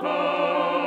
Papa.